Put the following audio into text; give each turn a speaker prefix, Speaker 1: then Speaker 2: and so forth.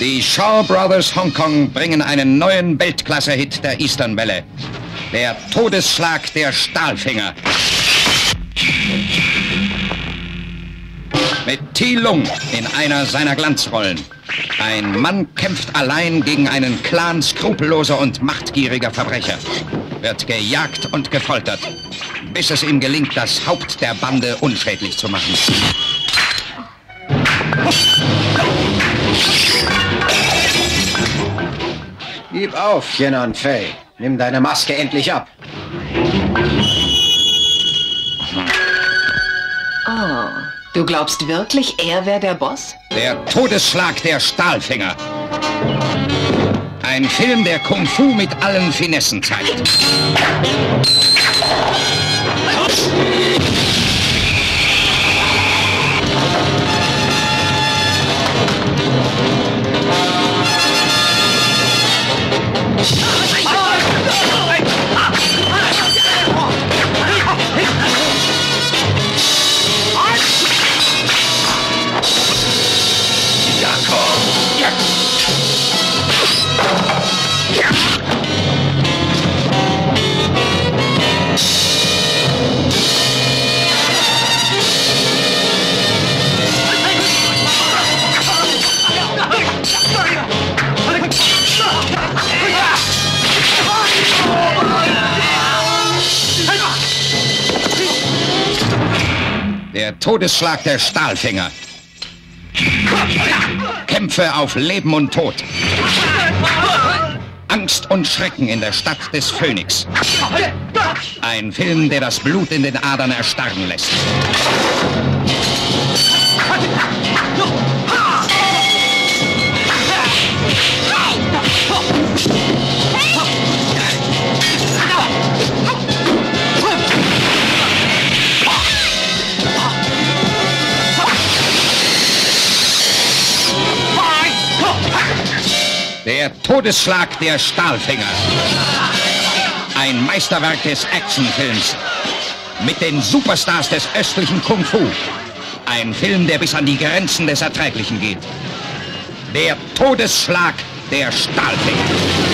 Speaker 1: Die Shaw Brothers Hongkong bringen einen neuen Weltklasse-Hit der Eastern-Welle. Der Todesschlag der Stahlfinger. Mit T. Lung in einer seiner Glanzrollen. Ein Mann kämpft allein gegen einen Clan skrupelloser und machtgieriger Verbrecher. Wird gejagt und gefoltert, bis es ihm gelingt, das Haupt der Bande unschädlich zu machen.
Speaker 2: Gib auf, Yenon Fei. Nimm deine Maske endlich ab.
Speaker 3: Oh, du glaubst wirklich, er wäre der Boss?
Speaker 1: Der Todesschlag der Stahlfinger. Ein Film, der Kung Fu mit allen Finessen zeigt. Der Todesschlag der Stahlfinger. Kämpfe auf Leben und Tod. Angst und Schrecken in der Stadt des Phönix. Ein Film, der das Blut in den Adern erstarren lässt. Der Todesschlag der Stahlfinger. Ein Meisterwerk des Actionfilms. Mit den Superstars des östlichen Kung Fu. Ein Film, der bis an die Grenzen des Erträglichen geht. Der Todesschlag der Stahlfinger.